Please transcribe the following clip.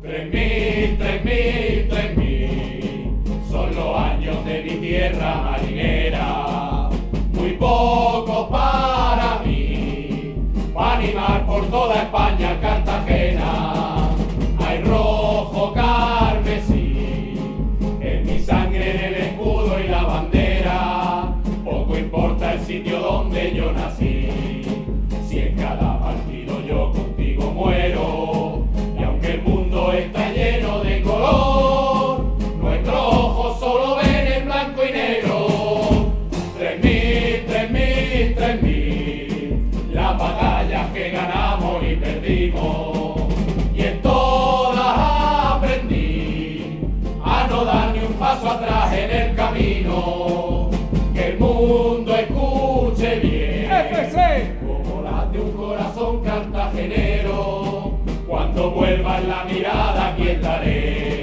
Tres mil, tres mil, son los años de mi tierra marinera, muy poco para mí, para animar por toda España Cartagena, hay rojo carmesí, en mi sangre, en el escudo y la bandera, poco importa el sitio donde yo nací, si en cada las batallas que ganamos y perdimos, y en todas aprendí a no dar ni un paso atrás en el camino, que el mundo escuche bien. Como late un corazón cartagenero. Cuando vuelva en la mirada aquí estaré,